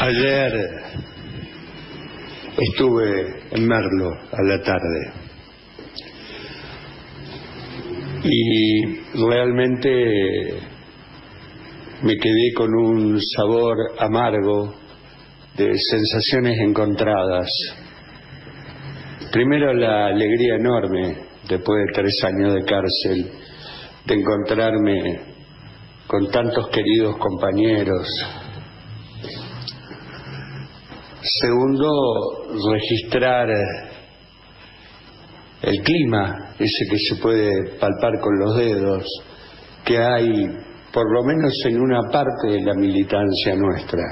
Ayer estuve en Merlo a la tarde y realmente me quedé con un sabor amargo de sensaciones encontradas. Primero la alegría enorme, después de tres años de cárcel, de encontrarme con tantos queridos compañeros. Segundo, registrar el clima, ese que se puede palpar con los dedos, que hay por lo menos en una parte de la militancia nuestra.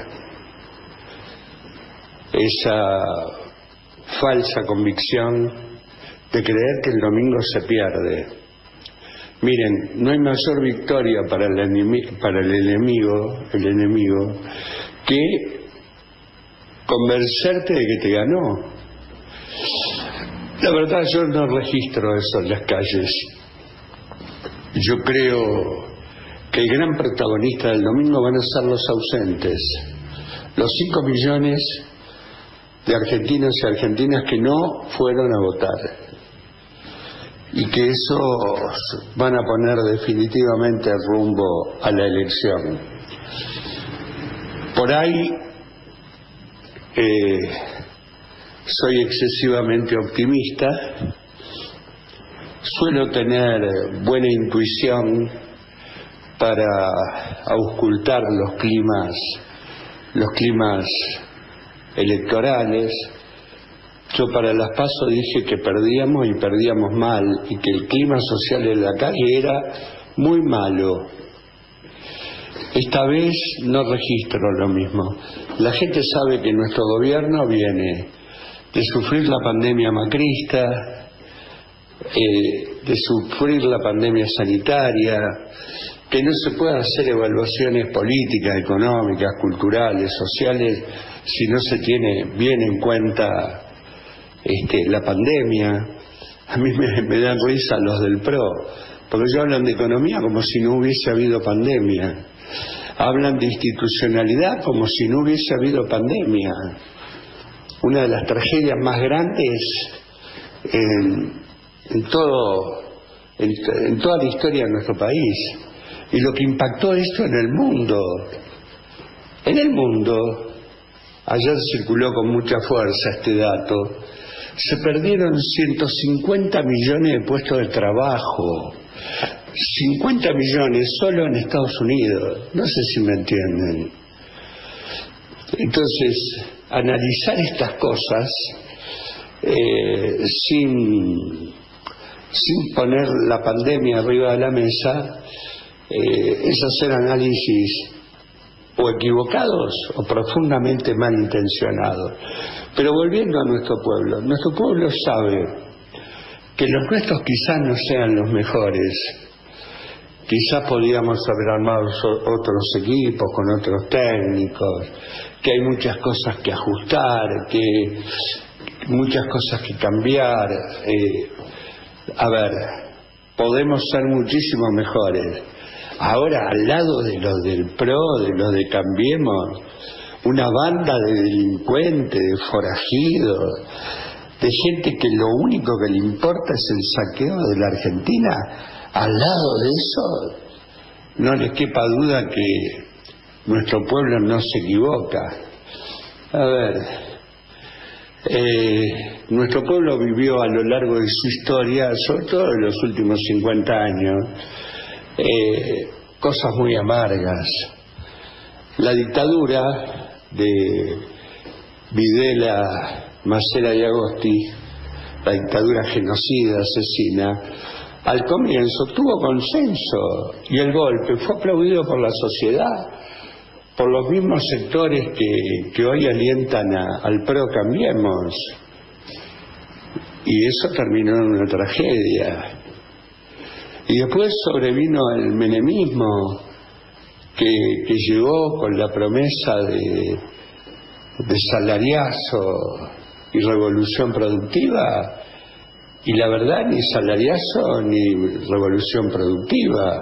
Esa falsa convicción de creer que el domingo se pierde. Miren, no hay mayor victoria para el, enemigo, para el enemigo, el enemigo, que convencerte de que te ganó. La verdad yo no registro eso en las calles. Yo creo que el gran protagonista del domingo van a ser los ausentes, los 5 millones de argentinos y argentinas que no fueron a votar y que esos van a poner definitivamente rumbo a la elección. Por ahí eh, soy excesivamente optimista, suelo tener buena intuición para auscultar los climas, los climas electorales. Yo para las pasos dije que perdíamos y perdíamos mal y que el clima social en la calle era muy malo. Esta vez no registro lo mismo. La gente sabe que nuestro gobierno viene de sufrir la pandemia macrista, eh, de sufrir la pandemia sanitaria, que no se puedan hacer evaluaciones políticas, económicas, culturales, sociales, si no se tiene bien en cuenta este, la pandemia. A mí me, dan risa los del PRO, porque ellos hablan de economía como si no hubiese habido pandemia. Hablan de institucionalidad como si no hubiese habido pandemia. Una de las tragedias más grandes en, en todo, en, en toda la historia de nuestro país y lo que impactó esto en el mundo. En el mundo, ayer circuló con mucha fuerza este dato, se perdieron 150 millones de puestos de trabajo. 50 millones solo en Estados Unidos. No sé si me entienden. Entonces, analizar estas cosas eh, sin, sin poner la pandemia arriba de la mesa eh, es hacer análisis o equivocados o profundamente malintencionados. Pero volviendo a nuestro pueblo, nuestro pueblo sabe que los nuestros quizás no sean los mejores, quizás podríamos haber armado otros equipos con otros técnicos, que hay muchas cosas que ajustar, que muchas cosas que cambiar. Eh, a ver, podemos ser muchísimo mejores, Ahora, al lado de los del PRO, de los de Cambiemos, una banda de delincuentes, de forajidos, de gente que lo único que le importa es el saqueo de la Argentina, al lado de eso, no les quepa duda que nuestro pueblo no se equivoca. A ver, eh, nuestro pueblo vivió a lo largo de su historia, sobre todo en los últimos 50 años, eh, cosas muy amargas. La dictadura de Videla, Marcela y Agosti, la dictadura genocida, asesina, al comienzo tuvo consenso y el golpe fue aplaudido por la sociedad, por los mismos sectores que, que hoy alientan al PRO Cambiemos. Y eso terminó en una tragedia. Y después sobrevino el menemismo, que, llegó con la promesa de, de salariazo y revolución productiva, y la verdad ni salariazo ni revolución productiva.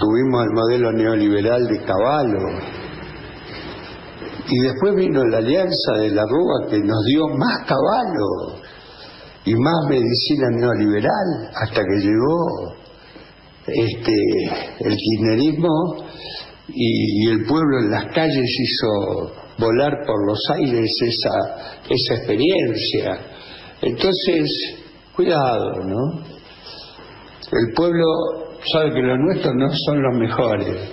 Tuvimos el modelo neoliberal de Caballo. Y después vino la alianza de la Rúa que nos dio más caballo y más medicina neoliberal hasta que llegó este el kirchnerismo y, el pueblo en las calles hizo volar por los aires esa, esa experiencia. Entonces, cuidado, ¿no? El pueblo sabe que los nuestros no son los mejores,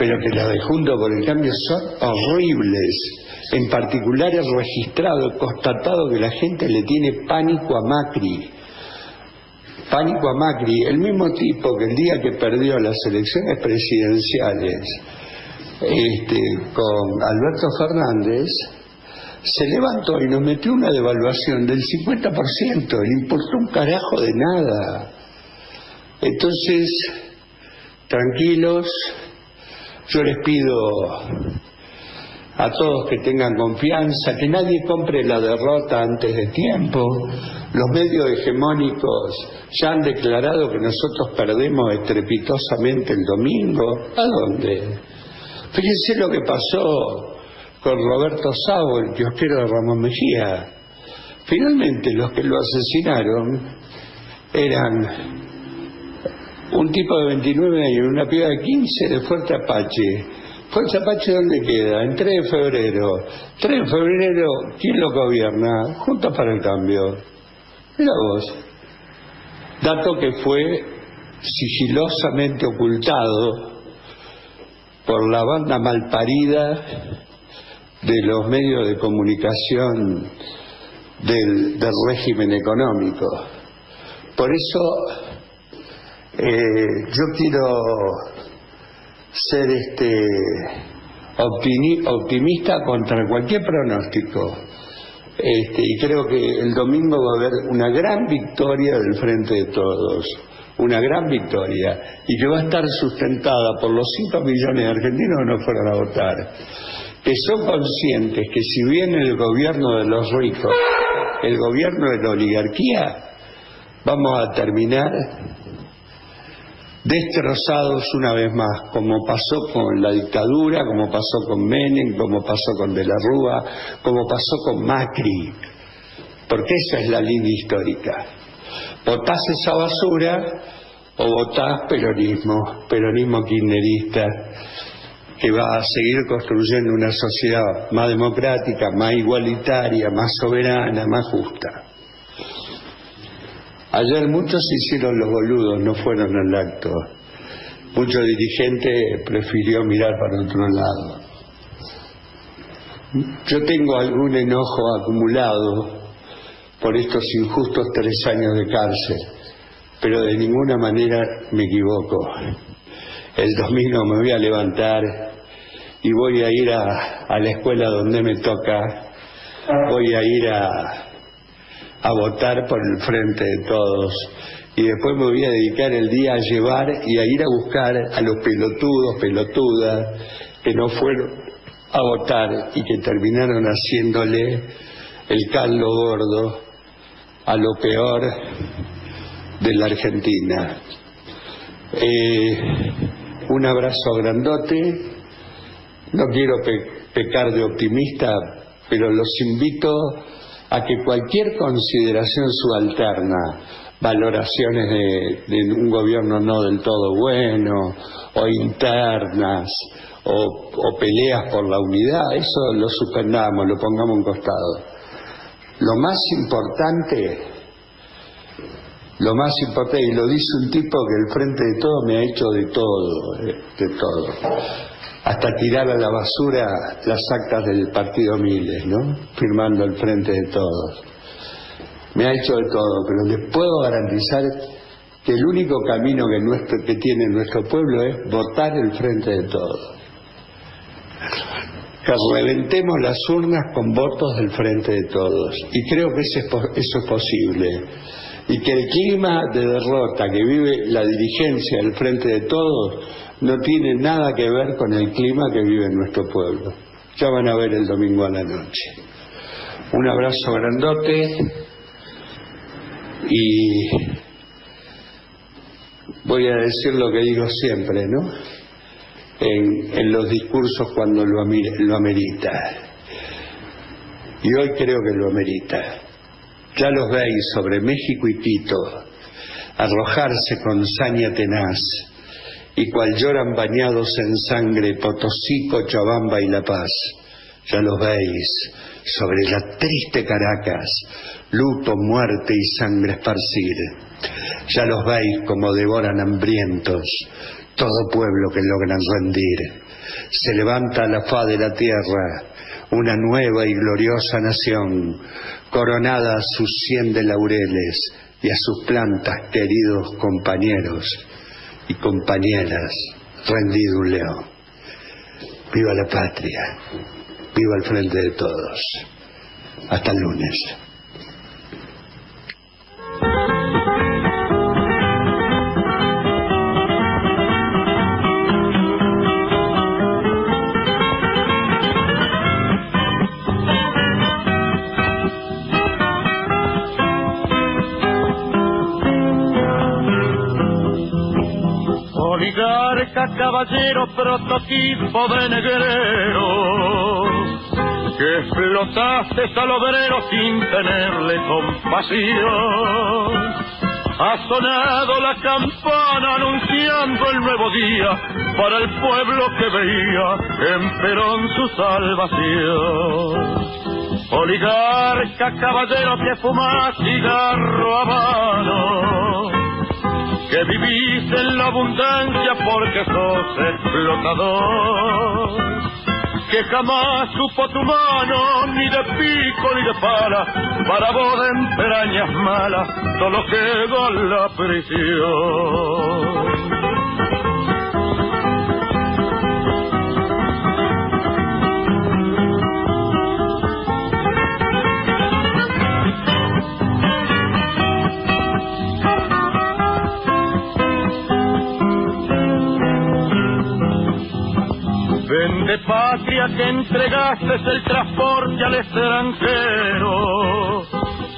pero que los de Juntos por el Cambio son horribles. En particular he registrado, constatado que la gente le tiene pánico a Macri pánico a Macri, el mismo tipo que el día que perdió las elecciones presidenciales este, con Alberto Fernández, se levantó y nos metió una devaluación del 50%, le importó un carajo de nada. Entonces, tranquilos, yo les pido a todos que tengan confianza, que nadie compre la derrota antes de tiempo. Los medios hegemónicos ya han declarado que nosotros perdemos estrepitosamente el domingo. ¿A dónde? Fíjense lo que pasó con Roberto Savo, el kiosquero de Ramón Mejía. Finalmente los que lo asesinaron eran un tipo de 29 años, una piba de 15 de Fuerte Apache, Fuerza Apache, ¿dónde queda? En 3 de febrero. 3 de febrero, ¿quién lo gobierna? Juntos para el Cambio. Mira vos. Dato que fue sigilosamente ocultado por la banda malparida de los medios de comunicación del, régimen económico. Por eso eh, yo quiero ser este optimista contra cualquier pronóstico. Este, y creo que el domingo va a haber una gran victoria del frente de todos, una gran victoria, y que va a estar sustentada por los 5 millones de argentinos que no fueron a votar, que son conscientes que si viene el gobierno de los ricos, el gobierno de la oligarquía, vamos a terminar destrozados una vez más, como pasó con la dictadura, como pasó con Menem, como pasó con De la Rúa, como pasó con Macri, porque esa es la línea histórica. Votás esa basura o votás peronismo, peronismo kirchnerista, que va a seguir construyendo una sociedad más democrática, más igualitaria, más soberana, más justa. Ayer muchos hicieron los boludos, no fueron al acto. Mucho dirigente prefirió mirar para otro lado. Yo tengo algún enojo acumulado por estos injustos tres años de cárcel, pero de ninguna manera me equivoco. El domingo me voy a levantar y voy a ir a la escuela donde me toca, voy a ir a, a votar por el frente de todos. Y después me voy a dedicar el día a llevar y a ir a buscar a los pelotudos, pelotudas, que no fueron a votar y que terminaron haciéndole el caldo gordo a lo peor de la Argentina. Eh, un abrazo grandote. No quiero pecar de optimista, pero los invito a que cualquier consideración subalterna, valoraciones de, un gobierno no del todo bueno, o internas, o, peleas por la unidad, eso lo suspendamos, lo pongamos en costado. Lo más importante, lo más importante, y lo dice un tipo que el frente de todo me ha hecho de todo, eh, de todo hasta tirar a la basura las actas del partido Miles, ¿no? Firmando al frente de todos. Me ha hecho de todo, pero les puedo garantizar que el único camino que, tiene nuestro pueblo es votar el frente de todos. Que reventemos las urnas con votos del frente de todos. Y creo que eso es posible. Y que el clima de derrota que vive la dirigencia del frente de todos no tiene nada que ver con el clima que vive nuestro pueblo. Ya van a ver el domingo a la noche. Un abrazo grandote y voy a decir lo que digo siempre, ¿no? En, los discursos cuando lo, lo amerita. Y hoy creo que lo amerita. Ya los veis sobre México y Tito, arrojarse con saña tenaz, y cual lloran bañados en sangre Potosí, Cochabamba y La Paz. Ya los veis sobre la triste Caracas, luto, muerte y sangre esparcir. Ya los veis como devoran hambrientos todo pueblo que logran rendir. Se levanta a la faz de la tierra una nueva y gloriosa nación, coronada a sus cien de laureles y a sus plantas queridos compañeros y compañeras, rendido un león. Viva la patria, viva el frente de todos. Hasta el lunes. Caballero prototipo de negrero, que explotaste al obrero sin tenerle compasión. Ha sonado la campana anunciando el nuevo día para el pueblo que veía en Perón su salvación. Oligarca, caballero que fuma cigarro a mano que vivís en la abundancia porque sos explotador, que jamás supo tu mano ni de pico ni de pala, para vos en perañas malas, solo quedó la prisión. Que entregaste el transporte al extranjero,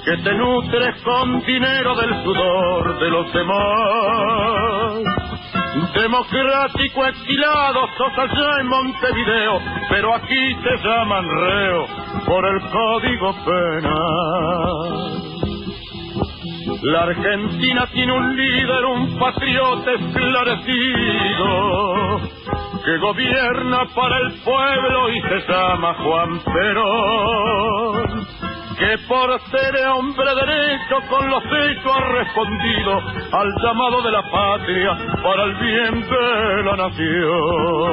que te nutres con dinero del sudor de los demás. Democrático exilado sos allá en Montevideo, pero aquí te llaman reo por el código penal. La Argentina tiene un líder, un patriota esclarecido, que gobierna para el pueblo y se llama Juan Perón, que por ser hombre derecho con los hechos ha respondido al llamado de la patria para el bien de la nación.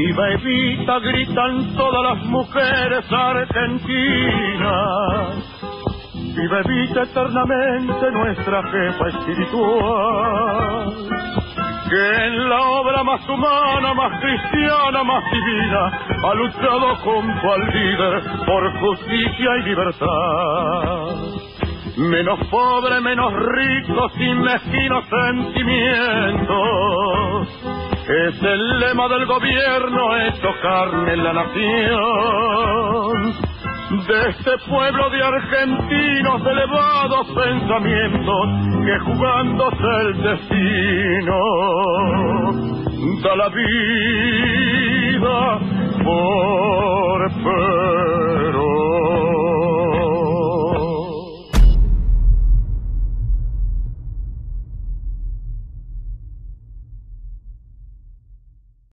Viva Evita gritan todas las mujeres argentinas. Viva Evita eternamente nuestra jefa espiritual. Que en la obra más humana, más cristiana, más divina, ha luchado junto al líder por justicia y libertad menos pobre, menos rico, sin mezquinos sentimientos. Es el lema del gobierno hecho carne en la nación. De este pueblo de argentinos de elevados pensamientos que jugándose el destino da la vida por